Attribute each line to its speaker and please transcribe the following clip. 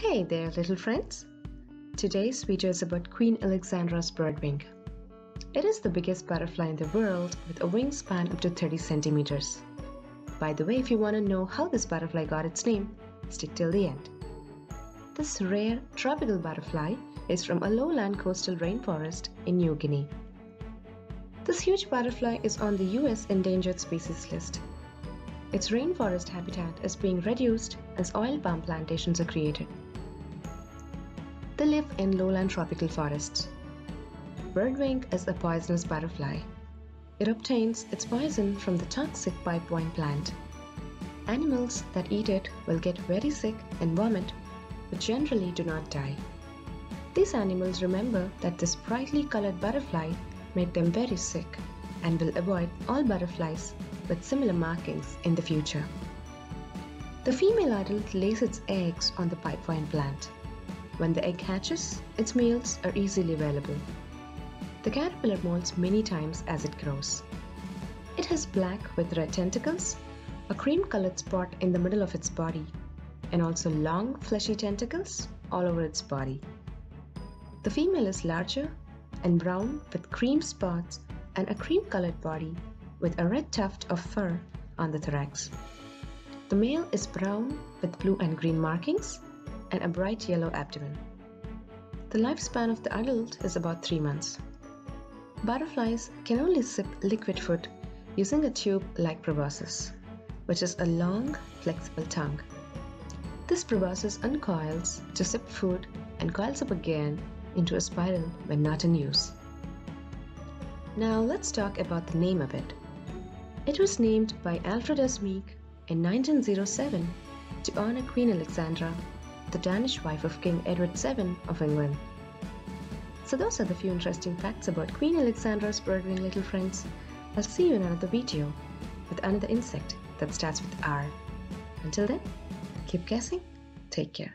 Speaker 1: Hey there, little friends! Today's video is about Queen Alexandra's birdwing. It is the biggest butterfly in the world with a wingspan up to 30 centimeters. By the way, if you want to know how this butterfly got its name, stick till the end. This rare tropical butterfly is from a lowland coastal rainforest in New Guinea. This huge butterfly is on the US endangered species list. Its rainforest habitat is being reduced as oil palm plantations are created. They live in lowland tropical forests. Birdwing is a poisonous butterfly. It obtains its poison from the toxic pipevine plant. Animals that eat it will get very sick and vomit, but generally do not die. These animals remember that this brightly colored butterfly made them very sick and will avoid all butterflies with similar markings in the future. The female adult lays its eggs on the pipevine plant. When the egg hatches, its males are easily available. The caterpillar molts many times as it grows. It has black with red tentacles, a cream colored spot in the middle of its body, and also long fleshy tentacles all over its body. The female is larger and brown with cream spots and a cream colored body with a red tuft of fur on the thorax. The male is brown with blue and green markings and a bright yellow abdomen. The lifespan of the adult is about 3 months. Butterflies can only sip liquid food using a tube like proboscis, which is a long, flexible tongue. This proboscis uncoils to sip food and coils up again into a spiral when not in use. Now let's talk about the name of it. It was named by Alfred S. Meek in 1907 to honor Queen Alexandra the Danish wife of King Edward VII of England. So those are the few interesting facts about Queen Alexandra's birdwing little friends. I'll see you in another video with another insect that starts with R. Until then, keep guessing, take care.